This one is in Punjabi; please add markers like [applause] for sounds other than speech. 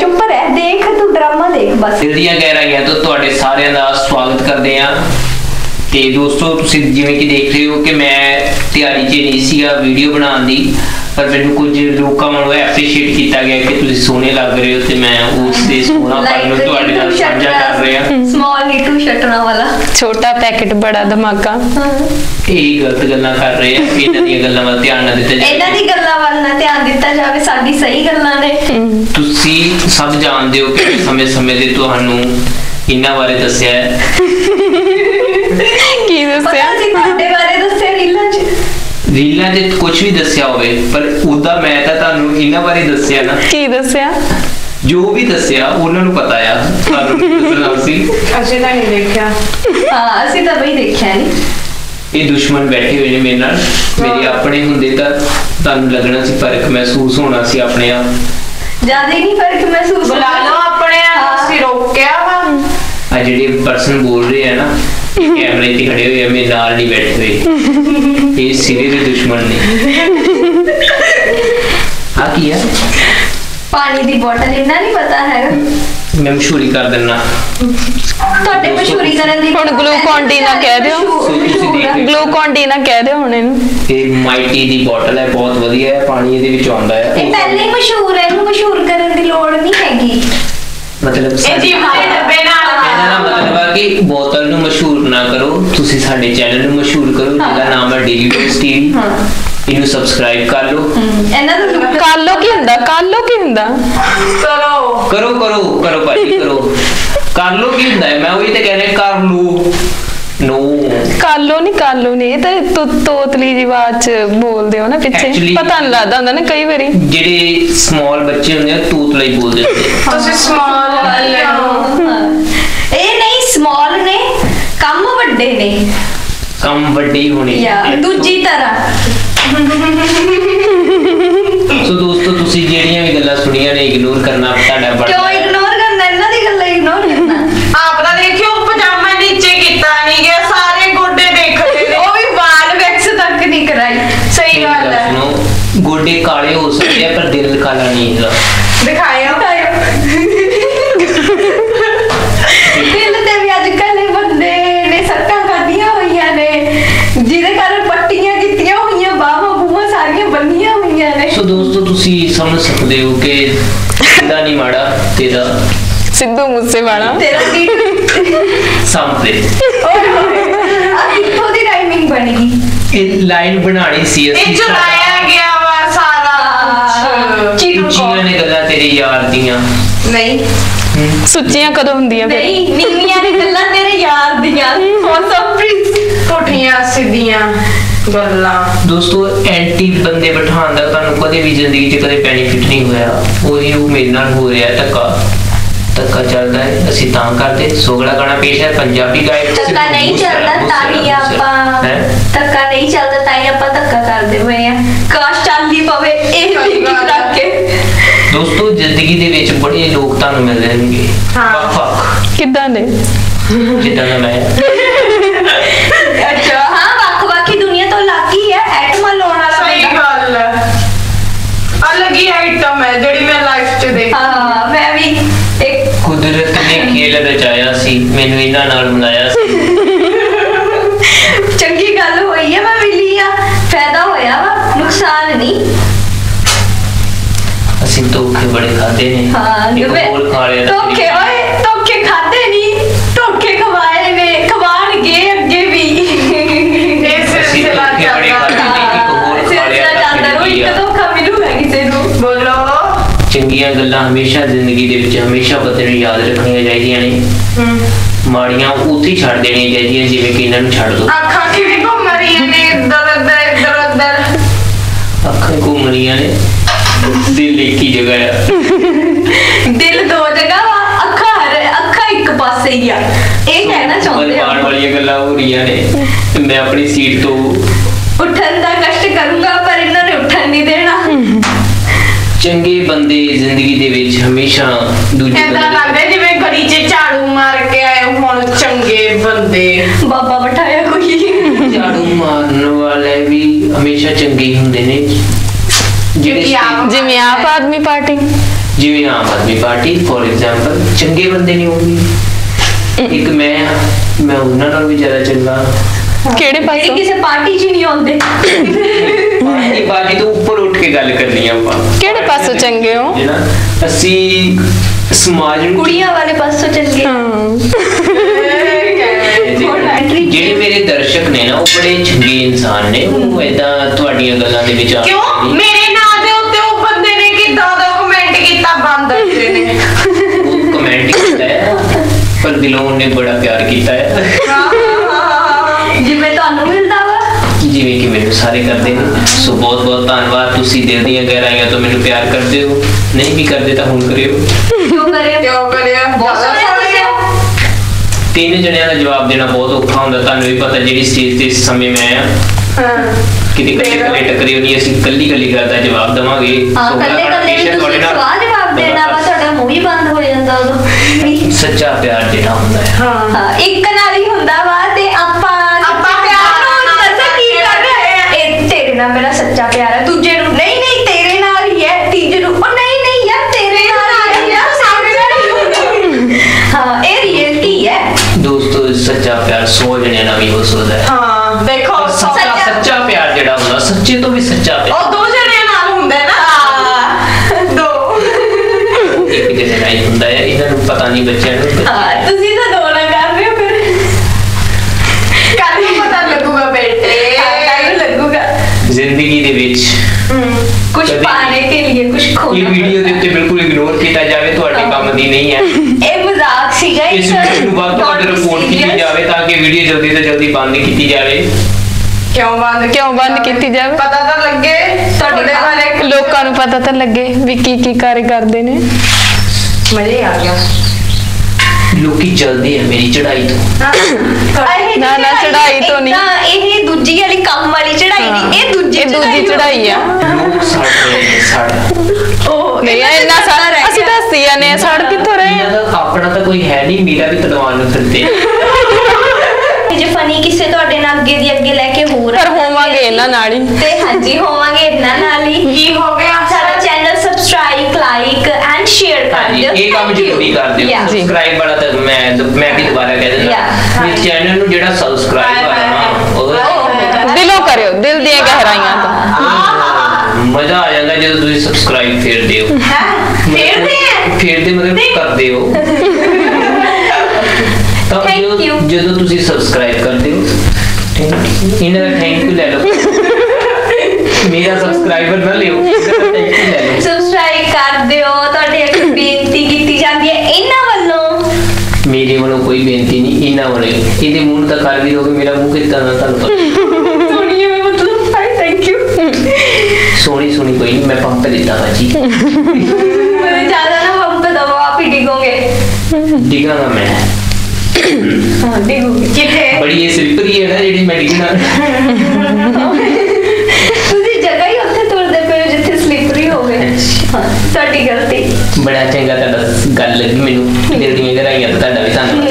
ਚੁੱਪ ਰਹਿ, ਦੇਖ ਤੂੰ ਡਰਾਮਾ ਦੇਖ ਬਸ। ਦਿਲ ਦੀਆਂ ਗਹਿਰਾਈਆਂ ਤੋਂ ਤੁਹਾਡੇ ਸਾਰਿਆਂ ਦਾ ਸਵਾਗਤ ਕਰਦੇ ਹਾਂ। ਤੇ ਦੋਸਤੋ, ਤੁਸੀਂ ਜਿਵੇਂ ਕਿ ਦੇਖ ਰਹੇ ਹੋ ਕਿ ਮੈਂ ਤਿਆਰੀ 'ਚ ਨਹੀਂ ਸੀਗਾ ਵੀਡੀਓ ਬਣਾਉਣ ਦੀ। ਪਰ ਮੈਨੂੰ ਕੁਝ ਲੋਕਾਂ ਵੱਲੋਂ ਐਪਰੀਸ਼ੀਏਟ ਕੀਤਾ ਗਿਆ ਕਿ ਤੁਸੀਂ ਸੋਹਣੇ ਲੱਗ ਰਹੇ ਹੋ ਤੇ ਮੈਂ ਉਸ ਦੇ ਸੋਹਣਾਪਨ ਨੂੰ ਤੁਹਾਡੇ ਨਾਲ ਸਾਂਝਾ ਕਰ ਰਿਹਾ। ਸਮਾਲ ਨੀਟੂ ਸ਼ਟਰਾਂ ਵਾਲਾ। ਛੋਟਾ ਪੈਕੇਟ ਬੜਾ ਧਮਾਕਾ ਇਹ ਗਲਤ ਗੱਲਾਂ ਕਰ ਰਹੇ ਆ ਇਹਨਾਂ ਦੀਆਂ ਗੱਲਾਂ ਵੱਲ ਧਿਆਨ ਨਾ ਦਿੱਤਾ ਇਹਨਾਂ ਜਾਵੇ ਦੀ ਗੱਲਾਂ ਵੱਲ ਨਾ ਧਿਆਨ ਦਿੱਤਾ ਜਾਵੇ ਸਾਡੀ ਸਹੀ ਗੱਲਾਂ ਨੇ। ਤੁਸੀਂ ਸਭ ਜਾਣਦੇ ਹੋ ਕਿ ਸਮੇਂ-ਸਮੇਂ ਤੇ ਤੁਹਾਨੂੰ ਇਹਨਾਂ ਬਾਰੇ ਦੱਸਿਆ ਹੈ। ਕੀ ਦੱਸਿਆ? ਰੀਲਾਂ 'ਚ ਕੁਝ ਵੀ ਦੱਸਿਆ ਹੋਵੇ ਪਰ ਉਹਦਾ ਮੈਂ ਤਾਂ ਤੁਹਾਨੂੰ ਇਹਨਾਂ ਬਾਰੇ ਦੱਸਿਆ ਨਾ। ਕੀ ਦੱਸਿਆ? ਜੋ ਵੀ ਦੱਸਿਆ ਉਹਨਾਂ ਨੂੰ ਪਤਾ ਆ। ਤੁਹਾਨੂੰ ਨਹੀਂ ਦੱਸਣਾ ਸੀ। ਅਸੀਂ ਤਾਂ ਨਹੀਂ ਦੇਖਿਆ। ਹਾਂ ਅਸੀਂ ਤਾਂ ਬਈ ਦੇਖਿਆ ਨਹੀਂ ਇਹ ਦੁਸ਼ਮਣ ਬੈਠੇ ਹੋਏ ਨੇ ਮੇਰੇ ਨਾਲ। ਮੇਰੇ ਆਪਣੇ ਹੁੰਦੇ ਤਾਂ ਤੁਹਾਨੂੰ ਲੱਗਣਾ ਸੀ ਫ਼ਰਕ ਮਹਿਸੂਸ ਹੋਣਾ ਸੀ ਆਪਣੇ ਆਪ। ਜ਼ਿਆਦਾ ਨਹੀਂ ਫ਼ਰਕ ਮਹਿਸੂਸ ਬੁਲਾ ਲਓ ਆਪਣੇ ਆਪ ਹਾਂ। ਅਸੀਂ ਰੋਕਿਆ ਵਾ। ਆ ਜਿਹੜੇ ਪਰਸਨ ਬੋਲ ਰਹੇ ਆ ਨਾ ਕੈਮਰੇ ਤੇ ਖੜੇ ਹੋਏ ਆ ਮੇਰੇ ਨਾਲ ਨਹੀਂ ਬੈਠੇ ਹੋਏ। ਇਹ ਸਿਰੇ ਦੇ ਦੁਸ਼ਮਣ ਨੇ। ਆ ਕੀ ਹੈ ਪਾਣੀ ਦੀ ਬੋਤਲ ਇਹਨਾਂ ਨਹੀਂ ਪਤਾ ਹੈਗਾ। ਮੈਂ ਮਸ਼ਹੂਰੀ ਕਰ ਦਿੰਨਾ। ਤੁਹਾਡੇ ਮਸ਼ਹੂਰੀ ਕਰਨ ਦੀ ਹੁਣ ਗਲੂਕੋਨ ਡੀ ਨਾ ਕਹਿ ਦਿਓ। ਗਲੂਕੋਨ ਡੀ ਨਾ ਕਹਿ ਦਿਓ ਹੁਣ ਇਹਨੂੰ। ਇਹ ਮਾਈਟੀ ਦੀ ਬੋਟਲ ਹੈ ਬਹੁਤ ਵਧੀਆ ਹੈ ਪਾਣੀ ਇਹਦੇ ਵਿੱਚ ਆਉਂਦਾ ਹੈ। ਇਹ ਪਹਿਲੇ ਹੀ ਮਸ਼ਹੂਰ ਹੈ ਇਹਨੂੰ ਮਸ਼ਹੂਰ ਕਰਨ ਦੀ ਲੋੜ ਨਹੀਂ ਹੈਗੀ। ਮਤਲਬ ਇਹ ਜੀਵ ਦੇ ਡੱਬੇ ਨਾਲ ਇਹਦਾ ਮਤਲਬ ਆ ਕਿ ਬੋਤਲ ਨੂੰ ਮਸ਼ਹੂਰ ਨਾ ਕਰੋ ਤੁਸੀਂ ਸਾਡੇ ਚੈਨਲ ਨੂੰ ਮਸ਼ਹੂਰ ਕਰੋ ਜਿਹਦਾ ਨਾਮ ਹੈ ਡੇਲੀ ਡੋਜ਼ ਟੀਵੀ ਹਾਂ। ਇਹਨੂੰ ਸਬਸਕ੍ਰਾਈਬ ਕਰ ਲਓ। ਇਹਨਾਂ ਦਾ look ਕਾਲੋ ਕੀ ਹੁੰਦਾ? ਕਾਲੋ ਕੀ ਹੁੰਦਾ? ਚਲੋ। ਕਰੋ ਕਰੋ ਕਰੋ ਭਾਈ ਕਰੋ। ਕਰ ਲਓ ਕੀ ਹੁੰਦਾ ਹੈ? ਮੈਂ ਉਹੀ ਤੇ ਕਹਿੰਦਾ ਕਰ ਲਓ। ਨੋ ਕਾਲੋ ਨਹੀਂ ਕਾਲੋ ਨਹੀਂ ਇਹ ਤਾਂ ਤੋ- ਤੋਤਲੀ ਜੀ ਆਵਾਜ਼ ਚ ਬੋਲਦੇ ਹੋ ਨਾ ਪਿੱਛੇ। ਪਤਾ ਨਹੀਂ ਲੱਗਦਾ ਹੁੰਦਾ ਨਾ ਕਈ ਵਾਰੀ। ਜਿਹੜੇ ਸਮਾਲ ਬੱਚੇ ਹੁੰਦੇ ਆ ਤੂਤਲਾ ਹੀ ਬੋਲਦੇ ਹੁੰਦੇ। ਤੁਸੀਂ ਸਮਾਲ ਵਾਲੇ ਹੋ। ਕੰਮ ਵੱਡੇ ਹੋਣੇ ਯਾ ਦੂਜੀ ਤਰ੍ਹਾਂ। ਸੋ ਦੋਸਤੋ ਤੁਸੀਂ ਜਿਹੜੀਆਂ ਵੀ ਗੱਲਾਂ ਸੁਣੀਆਂ ਨੇ ਇਗਨੋਰ ਕਰਨਾ ਤੁਹਾਡਾ ਕਿਉਂ ਬੜਾ ਇਗਨੋਰ ਕਰਨਾ? ਇਹਨਾਂ ਦੀ ਗੱਲਾਂ ਇਗਨੋਰ ਕਰਨਾ। ਆਪ ਦਾ ਦੇਖਿਓ ਪਜਾਮਾ ਨੀਚੇ ਕੀਤਾ ਨਹੀਂ ਗਿਆ ਸਾਰੇ ਗੋਡੇ ਦੇਖਦੇ ਨੇ। ਉਹ ਵੀ ਵਾਲ ਵੈਕਸ ਤੱਕ ਨਹੀਂ ਕਰਾਈ। ਸਹੀ ਗੱਲ ਹੈ। ਗੋਡੇ ਕਾਲੇ ਹੋ ਸਕਦੇ ਆ ਪਰ ਦਿਲ ਕਾਲਾ ਨਹੀਂ ਹੈਗਾ। ਦਿਖਾਇਓ ਬੰਨੀਆਂ ਹੋਈਆਂ ਨੇ। ਸੋ ਦੋਸਤੋ ਤੁਸੀਂ ਸਮਝ ਸਕਦੇ ਹੋ ਕਿ ਇਹਦਾ ਨਹੀਂ ਮਾੜਾ ਤੇਰਾ ਸਿੱਧੂ ਮੂਸੇ ਵਾਲਾ ਤੇਰਾ ਕੀ? ਸਾਹਮਣੇ। ਆ ਕਿੱਥੋਂ ਦੀ ਰਾਈਮਿੰਗ ਬਣੀ? ਇਹ ਲਾਈਨ ਬਣਾਣੀ ਸੀ ਇਹ ਚੁਰਾਇਆ ਗਿਆ ਵਾ ਸਾਰਾ। ਉੱਚੀਆਂ ਨੇ ਗੱਲਾਂ ਤੇਰੇ ਯਾਰ ਦੀਆਂ। ਨਹੀਂ। ਸੁੱਚੀਆਂ ਕਦੋਂ ਹੁੰਦੀਆਂ ਫਿਰ? ਨਹੀਂ ਨੀਵੀਆਂ ਦੀ ਗੱਲਾਂ ਤੇਰੇ ਯਾਰ ਦੀਆਂ। ਹੁਣ ਸਭ ਪ੍ਰਿੰਸ ਪੁੱਠੀਆਂ ਸਿੱਧੀਆਂ ਗੱਲਾਂ। ਦੋਸਤੋ ਐਂਟੀ ਬੰਦੇ ਬਿਠਾਉਣ ਦਾ ਤੁਹਾਨੂੰ ਕਦੇ ਵੀ ਜ਼ਿੰਦਗੀ 'ਚ ਕਦੇ ਬੈਨੀਫਿਟ ਨਹੀਂ ਹੋਇਆ। ਉਹੀ ਉਹ ਮੇਰੇ ਨਾਲ ਹੋ ਰਿਹਾ ਧੱਕਾ। ਧੱਕਾ ਚੱਲਦਾ ਹੈ ਅਸੀਂ ਤਾਂ ਕਰਦੇ ਸੋਗਲਾ ਗਾਣਾ ਪੇਸ਼ ਹੈ ਪੰਜਾਬੀ ਗਾਇਕ ਧੱਕਾ ਨਹੀਂ ਚੱਲਦਾ ਤਾਂ ਹੀ ਆਪਾਂ ਧੱਕਾ ਨਹੀਂ ਚੱਲਦਾ ਤਾਂ ਹੀ ਆਪਾਂ ਧੱਕਾ ਕਰਦੇ ਹੋਏ ਆ ਕਾਸ਼ ਚੱਲਦੀ ਪਵੇ ਇਹ ਗੱਲ ਰੱਖ ਕੇ। ਦੋਸਤੋ ਜ਼ਿੰਦਗੀ ਦੇ ਵਿੱਚ ਬੜੇ ਲੋਕ ਤੁਹਾਨੂੰ ਮਿਲ ਜਾਣਗੇ ਹਾਂ। ਕਿੱਦਾਂ ਦੇ? ਜਿੱਦਾਂ ਦਾ ਮੈਂ ਅੱਛਾ ਹਾਂ ਵੱਖ ਵੱਖੀ ਦੁਨੀਆ ਤੋਂ ਲੱਗੀ ਹੈ ਐਟਮਾਂ ਲਾਉਣ ਵਾਲਾ ਸਹੀ ਬੰਦਾ ਗੱਲ ਹੈ ਅਲੱਗ ਹੈ ਜਿਹੜੀ ਮੈਂ ਲਾਈਫ 'ਚ ਦੇਖੀ। ਹਾਂ ਮੈਂ ਵੀ ਇੱਕ ਕੁਦਰਤ ਨੇ ਖੇਲ ਰਚਾਇਆ ਸੀ ਮੈਨੂੰ ਇਹਨਾਂ ਨਾਲ ਮਿਲਾਇਆ ਸੀ। [laughs] ਚੰਗੀ ਗੱਲ ਹੋਈ ਹੈ ਮੈਂ ਮਿਲੀ ਆ। ਫਾਇਦਾ ਹੋਇਆ ਵਾ ਨੁਕਸਾਨ ਨਹੀਂ। ਅਸੀਂ ਧੋਖੇ ਬੜੇ ਖਾਦੇ ਨੇ। ਹਾਂ ਹਮੇਸ਼ਾ ਜ਼ਿੰਦਗੀ ਦੇ ਵਿੱਚ ਹਮੇਸ਼ਾ ਬੰਦੇ ਨੂੰ ਯਾਦ ਰੱਖਣੀਆਂ ਚਾਹੀਦੀਆਂ ਨੇ। ਹਮ ਮਾੜੀਆਂ ਉੱਥੇ ਹੀ ਛੱਡ ਦੇਣੀਆਂ ਚਾਹੀਦੀਆਂ ਜਿਵੇਂ ਕਿ ਇਹਨਾਂ ਨੂੰ ਛੱਡ ਦਿਓ ਅੱਖਾਂ ਕਿਵੇਂ ਘੁੰਮ ਰਹੀਆਂ ਨੇ? ਇੱਧਰ ਉੱਧਰ ਇੱਧਰ ਉੱਧਰ। ਅੱਖਾਂ ਘੁੰਮ ਰਹੀਆਂ ਨੇ। ਦਿਲ ਇੱਕ ਹੀ ਜਗ੍ਹਾ ਆ। ਦਿਲ ਦੋ ਜਗ੍ਹਾ ਅੱਖਾਂ ਹਰ ਅੱਖਾਂ ਇੱਕ ਪਾਸੇ ਹੀ ਆ। ਇਹ ਕਹਿਣਾ ਚਾਹੁੰਦੇ ਆ। ਵਾਲੀਆਂ ਗੱਲਾਂ ਹੋ ਰਹੀਆਂ ਨੇ। ਮੈਂ ਆਪਣੀ ਸੀਟ ਤੋਂ ਚੰਗੇ ਬੰਦੇ ਜ਼ਿੰਦਗੀ ਦੇ ਵਿੱਚ ਹਮੇਸ਼ਾ ਦੂਜੇ ਬੰਦੇ ਲੱਗਦਾ ਜਿਵੇਂ ਗਲੀ 'ਚ ਝਾੜੂ ਮਾਰ ਕੇ ਆਏ ਹੁਣ ਚੰਗੇ ਬੰਦੇ। ਬਾਬਾ ਬਿਠਾਇਆ ਕੋਈ। ਝਾੜੂ ਮਾਰਨ ਵਾਲੇ ਵੀ ਹਮੇਸ਼ਾ ਚੰਗੇ ਹੁੰਦੇ ਨੇ। ਜਿਹੜੇ ਜਿਵੇਂ ਆਪ ਆਦਮੀ ਪਾਰਟੀ। ਜਿਵੇਂ Aam Aadmi Party for example ਚੰਗੇ ਬੰਦੇ ਨਹੀਂ ਹੋਣਗੇ ਇੱਕ ਮੈਂ ਮੈਂ ਉਹਨਾਂ ਨਾਲ ਵੀ ਜ਼ਿਆਦਾ ਚੰਗਾ। ਕਿਹੜੇ ਪਾਸੋਂ? ਕਿਸੇ ਪਾਰਟੀ 'ਚ ਨਹੀਂ ਆਉਂਦੇ। ਪਾਰਟੀ ਪਾਰਟੀ ਤੋਂ ਉੱਪਰ ਕੇ ਗੱਲ ਕਰਨੀ ਆ ਆਪਾਂ। ਕਿਹੜੇ ਪਾਸੋਂ ਚੰਗੇ ਹੋ? ਨਾ ਅਸੀਂ ਸਮਾਜ ਨੂੰ ਕੁੜੀਆਂ ਵਾਲੇ ਪਾਸੋਂ ਹਾਂ। ਜਿਹੜੇ ਮੇਰੇ ਦਰਸ਼ਕ ਨੇ ਨਾ ਉਹ ਬੜੇ ਚੰਗੇ ਇਨਸਾਨ ਨੇ। ਉਹ ਏਦਾਂ ਤੁਹਾਡੀਆਂ ਗੱਲਾਂ ਦੇ ਵਿੱਚ ਆ ਕਿਉਂ? ਮੇਰੇ ਨਾਂ ਦੇ ਉੱਤੇ ਉਹ ਬੰਦੇ ਨੇ ਕਿੱਦਾਂ ਦਾ ਕਮੈਂਟ ਕੀਤਾ ਬਾਂਦਰ ਜੀ ਨੇ। ਕਮੈਂਟ ਕੀਤਾ ਹੈ ਪਰ ਦਿਲੋਂ ਉਹਨੇ ਬੜਾ ਪਿਆਰ ਕੀਤਾ ਹੈ। ਜਿਵੇਂ ਕਿ ਮੈਨੂੰ ਸਾਰੇ ਕਰਦੇ ਨੇ ਸੋ ਬਹੁਤ ਬਹੁਤ ਧੰਨਵਾਦ। ਤੁਸੀਂ ਦਿਲ ਦੀਆਂ ਗਹਿਰਾਈਆਂ ਤੋਂ ਮੈਨੂੰ ਪਿਆਰ ਕਰਦੇ ਹੋ। ਨਹੀਂ ਵੀ ਕਰਦੇ ਤਾਂ ਹੁਣ ਕਰਿਓ। ਕਿਉਂ ਕਰਿਆ? ਕਿਉਂ ਕਰਿਆ? ਬਹੁਤ ਸੋਹਣੇ ਹੋ। ਤਿੰਨ ਜਣਿਆਂ ਦਾ ਜਵਾਬ ਦੇਣਾ ਬਹੁਤ ਔਖਾ ਹੁੰਦਾ। ਤੁਹਾਨੂੰ ਵੀ ਪਤਾ ਜਿਹੜੀ ਸਟੇਜ ਤੇ ਇਸ ਸਮੇਂ ਮੈਂ ਆ। ਕਿਤੇ ਕੱਲੇ ਕੱਲੇ ਟੱਕਰੇ ਹੋਣੀ ਅਸੀਂ ਕੱਲੀ ਕੱਲੀ ਗੱਲ ਦਾ ਜਵਾਬ ਦਵਾਂਗੇ। ਹਾਂ ਕੱਲੇ ਕੱਲੇ ਤੁਸੀਂ ਸਵਾਲ ਜਵਾਬ ਦੇਣਾ ਵਾ ਤੁਹਾਡਾ ਮੂੰਹ ਹੀ ਬੰਦ ਹੋ ਜਾਂਦਾ ਉਦੋਂ। ਸੱਚਾ ਪਿਆਰ ਜਿਹੜਾ ਹੁੰਦਾ ਹੈ। ਹਾਂ ਇੱਕ ਨਾਲ ਹੀ ਹੁੰਦਾ। ਸੱਚਾ ਪਿਆਰ ਹੈ ਦੂਜੇ ਨੂੰ ਨਹੀਂ ਨਹੀਂ ਤੇਰੇ ਨਾਲ ਹੀ ਹੈ ਤੀਜੇ ਨੂੰ ਉਹ ਨਹੀਂ ਨਹੀਂ ਯਾਰ ਤੇਰੇ ਨਾਲ ਹੀ ਹੈ ਨਾਲ ਹੀ ਇਹ ਰਿਐਲਿਟੀ ਹੈ। ਦੋਸਤੋ ਸੱਚਾ ਪਿਆਰ ਸੌ ਜਣਿਆਂ ਨਾਲ ਵੀ ਹੋ ਸਕਦਾ ਹੈ। ਹਾਂ ਦੇਖੋ ਸੱਚਾ ਸੱਚਾ- ਸੱਚਾ ਪਿਆਰ ਜਿਹੜਾ ਹੁੰਦਾ ਸੱਚੇ ਤੋਂ ਵੀ ਸੱਚਾ ਪਿਆਰ। ਉਹ ਦੋ ਜਣਿਆਂ ਨਾਲ ਹੁੰਦਾ ਹੈ ਨਾ। ਦੋ। ਇੱਕ ਜਣੇ ਨਾਲ ਹੀ ਹੁੰਦਾ ਹੈ ਇਹਨਾਂ ਨੂੰ ਪਤਾ ਨਹੀਂ ਬੱਚਿਆਂ ਨੂੰ। ਹਾਂ ਤੁਸੀਂ ਜ਼ਿੰਦਗੀ ਦੇ ਵਿੱਚ ਕੁਝ ਪਾਣੇ ਕੇ ਲਈ ਕੁਝ ਇਹ ਖੋਣਾ ਵੀਡੀਓ ਦੇ ਉੱਤੇ ਬਿਲਕੁਲ ਇਗਨੋਰ ਕੀਤਾ ਜਾਵੇ ਤੁਹਾਡੇ ਕੰਮ ਦੀ ਨਹੀਂ ਹੈ। ਇਹ ਮਜ਼ਾਕ ਸੀਗਾ ਇਸ ਨੂੰ ਵੱਧ ਤੋਂ ਵੱਧ ਰਿਪੋਰਟ ਕੀਤੀ। ਜਾਵੇ ਤਾਂ ਕਿ ਵੀਡੀਓ ਜਲਦੀ ਤੋਂ ਜਲਦੀ ਬੰਦ ਕੀਤੀ ਜਾਵੇ। ਕਿਉਂ ਬੰਦ ਕਿਉਂ ਬੰਦ ਕੀਤੀ ਜਾਵੇ? ਪਤਾ ਤਾਂ ਲੱਗੇ ਤੁਹਾਡੇ ਬਾਰੇ ਲੋਕਾਂ ਨੂੰ ਪਤਾ ਤਾਂ ਲੱਗੇ ਵੀ ਕੀ ਕੀ ਕਾਰੇ ਕਰਦੇ ਨੇ। ਮਜ਼ੇ ਆ ਗਿਆ। ਲੋਕੀ ਜਲਦੀ ਹੈ ਮੇਰੀ ਚੜਾਈ ਤੋਂ। ਇਹ ਨਾ, ਨਾ, ਚੜ੍ਹਾਈ ਤੋਂ ਨਹੀਂ। ਏਦਾਂ ਇਹ ਦੂਜੀ ਵਾਲੀ ਕੰਮ ਵਾਲੀ ਚੜਾਈ ਨਹੀਂ ਇਹ ਦੂਜੀ ਇਹ ਦੂਜੀ ਚੜਾਈ ਆ। ਲੋਕ ਸੜ ਰਹੇ ਨੇ ਸੜ। ਉਹ ਨਹੀਂ ਇੰਨਾ ਸਾਰਾ ਅਸੀਂ ਤਾਂ ਆ ਸੜ ਕਿੱਥੋਂ ਰਹੇ ਇਹਨਾਂ ਆ ਦਾ ਆਪਣਾ ਤਾਂ ਕੋਈ ਹੈ ਨਹੀਂ ਮੇਰਾ ਵੀ ਤਲਵਾਰ ਨੂੰ ਫਿਰਦੇ। ਜੇ ਫਨੀ ਕਿਸੇ ਤੁਹਾਡੇ ਨਾਲ ਅੱਗੇ ਦੀ ਅੱਗੇ ਲੈ ਕੇ ਹੋਰ ਪਰ ਹੋਵਾਂਗੇ ਇਹਨਾਂ ਨਾਲ ਹੀ। ਤੇ ਹਾਂਜੀ ਹੋਵਾਂਗੇ ਇਹਨਾਂ ਨਾਲ ਹੀ। ਕੀ ਹੋ ਗਿਆ? ਸਾਡਾ channel subscribe like and share ਕਰ ਹਾਂਜੀ ਦਿਓ ਇਹ ਕੰਮ Thank you. ਜ਼ਰੂਰੀ ਕਰ ਦਿਓ Yeah. ਜੀ। ਸਬਸਕ੍ਰਾਈਬ ਵਾਲਾ ਤਾਂ ਮੈਂ ਮੈਂ ਵੀ ਦੁਬਾਰਾ ਕਹਿ ਦਿੰਦਾ Yeah. ਇਸ ਚੈਨਲ ਨੂੰ ਜਿਹੜਾ ਸਬਸਕ੍ਰਾਈਬ ਵਾਲਾ ਨਾ ਉਹ ਦਿਲੋਂ ਕਰਿਓ ਦਿਲ ਦੀਆਂ ਗਹਿਰਾਈਆਂ ਤੋਂ ਮਜ਼ਾ ਆ ਜਾਂਦਾ ਜਦੋਂ ਤੁਸੀਂ ਸਬਸਕ੍ਰਾਈਬ ਫੇਰਦੇ ਹੋ ਫੇਰਦੇ ਆ ਫੇਰਦੇ ਮਤਲਬ ਕਰਦੇ ਹੋ ਤਾਂ Thank ਜਦੋਂ- you. ਜਦੋਂ ਤੁਸੀਂ ਸਬਸਕ੍ਰਾਈਬ ਕਰਦੇ ਹੋ thank- ਇਹਨਾਂ ਦਾ ਥੈਂਕ ਯੂ ਲੈ ਲਓ ਮੇਰਾ ਸਬਸਕ੍ਰਾਈਬਰ ਨਾ ਲਿਓ ਮੇਰੇ ਵੱਲੋਂ ਕੋਈ ਬੇਨਤੀ ਨਹੀਂ ਇਹਨਾਂ ਵੱਲੋਂ। ਹੀ। ਇਹਦੇ ਮੂੰਹ ਤਾਂ ਕਰ ਵੀ ਦੋਗੇ ਮੇਰਾ ਮੂੰਹ ਕਿੱਦਾਂ ਦਾ ਤੁਹਾਨੂੰ ਪਤਾ? ਸੁਣੀਏ ਮੈਂ ਮਤਲਬ ਹਾਈ ਥੈਂਕ ਯੂ ਸੋਹਣੀ ਸੋਹਣੀ ਕੋਈ ਨਹੀਂ ਮੈਂ ਪੰਪ ਦਿੱਤਾ ਵਾ ਜੀ। ਮੈਨੂੰ ਜ਼ਿਆਦਾ ਨਾ ਪੰਪ ਦਵੋ ਆਪ ਹੀ ਡਿਗੋਗੇ। ਡਿਗਾਂਗਾ ਮੈਂ। ਹਾਂ ਡਿਗੋਗੇ। ਕਿੱਥੇ? ਬੜੀ ਇਹ ਸਲਿੱਪਰੀ ਹੈ ਨਾ ਜਿਹੜੀ ਮੈਂ ਡਿਗਣਾ [laughs] ਤੁਸੀਂ ਜਗ੍ਹਾ ਹੀ ਉੱਥੇ ਤੁਰਦੇ ਪਏ ਹੋ ਜਿੱਥੇ ਸਲਿਪਰੀ ਹੋਵੇ ਹਾਂ ਤੁਹਾਡੀ ਗਲਤੀ। ਬੜਾ ਚੰਗਾ ਤੁਹਾਡਾ ਗੱਲ ਲੱਗੀ ਮੈਨੂੰ। ਦਿਲ ਦੀਆਂ ਗਹਿਰਾਈਆਂ ਤੋਂ ਤੁਹਾਡਾ ਵੀ ਧੰਨਵਾਦ।